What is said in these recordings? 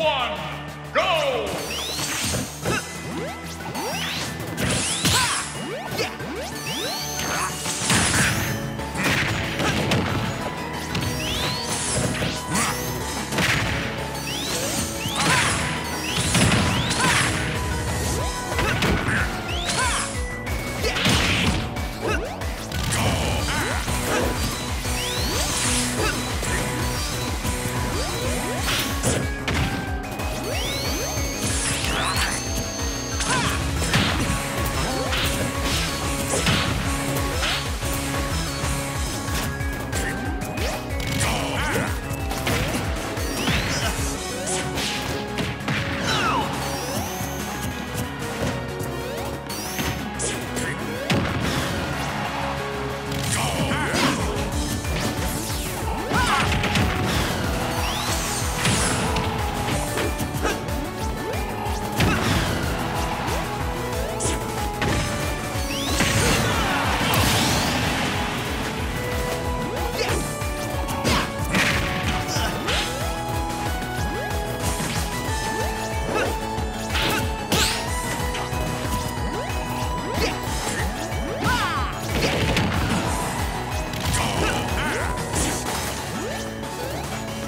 one,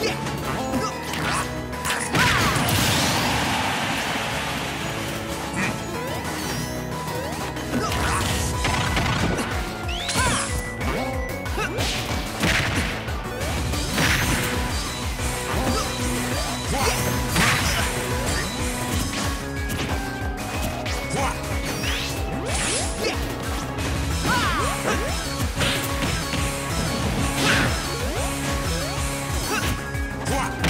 变 What?